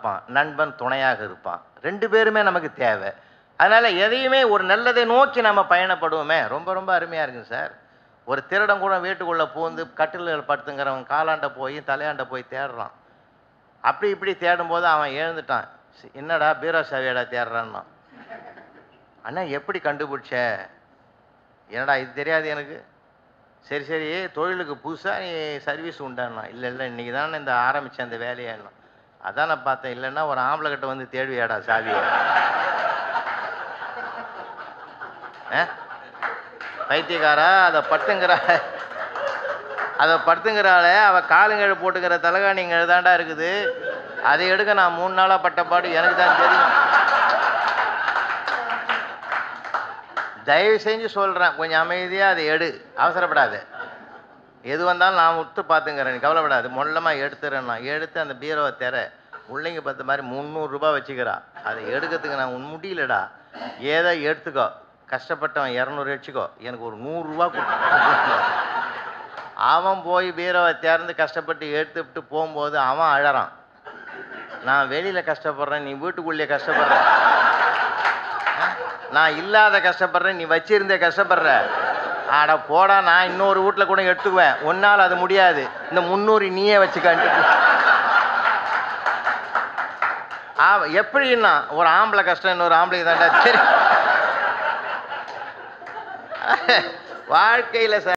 இருப்பான் நண்பன் துணையாக இருப்பான். ரெண்டு பேருமே நமக்கு தேவை. அதனால் எதையுமே ஒரு நல்லதை நோக்கி நம்ம பயணப்படுவோமே. ரொம்ப ரொம்ப அருமையாக இருக்குங்க சார். ஒரு திருடம் கூட வீட்டுக்குள்ளே பூந்து கட்டிலில் படுத்துங்கிறவன் காலாண்ட போய் தலையாண்ட போய் தேடுறான். அப்படி இப்படி தேடும்போது அவன் எழுந்துட்டான். என்னடா பீரோ சாவியடா தேடுறான்னா? அண்ணா எப்படி கண்டுபிடிச்ச? என்னடா இது தெரியாது எனக்கு. சரி சரி தொழிலுக்கு புதுசாக நீ சர்வீஸ் உண்டாண்ணா இல்லை இல்லை இன்றைக்கி தானே இந்த ஆரம்பித்தேன் அந்த வேலையாண்ணா அதான் நான் பார்த்தேன் இல்லைன்னா ஒரு ஆம்பளை கிட்ட வந்து தேடுவியாடா சாவிய. பைத்தியக்காரா அதை பட்டுங்கிற அதை படுத்துங்கிறாளே அவள் காலுங்கழு போட்டுக்கிற தலகாணிங்க தாண்டா இருக்குது. அதை எடுக்க நான் மூணு நாளாக பட்டப்பாடு எனக்கு தான் தெரியும். தயவு செஞ்சு சொல்கிறேன் கொஞ்சம் அமைதியாக அதை எடு அவசரப்படாது. எது வந்தாலும் நான் விட்டு பார்த்துங்கிறேன் நீ கவலைப்படாது மொல்லமாக எடுத்துறேன் நான். எடுத்து அந்த பீரோவை திற. பிள்ளைங்க பார்த்த மாதிரி முந்நூறுரூபா வச்சுக்கிறா. அதை எடுக்கிறதுக்கு நான் உன் முடியலடா. ஏதோ எடுத்துக்கோ. கஷ்டப்பட்டவன் இரநூறு வச்சுக்கோ. எனக்கு ஒரு நூறுரூவா கொடுத்து அவன் போய் பீரவை திறந்து கஷ்டப்பட்டு எடுத்துவிட்டு போகும்போது அவன் அழறான். நான் வெளியில் கஷ்டப்படுறேன் நீ வீட்டுக்குள்ளேயே கஷ்டப்படுற. நான் இல்லாத கஷ்டப்படுறேன் நீ வச்சிருந்தே கஷ்டப்படுற. ஆட போடா நான் இன்னொரு வீட்டில் கூட எடுத்துக்குவேன். ஒன்னால் அது முடியாது. இந்த முந்நூறு நீயே வச்சுக்கான்ட்டு ஆ எப்படின்னா ஒரு ஆம்பளை கஷ்டம் இன்னொரு ஆம்பளை தாண்டா. சரி. வாழ்க்கையில் சார்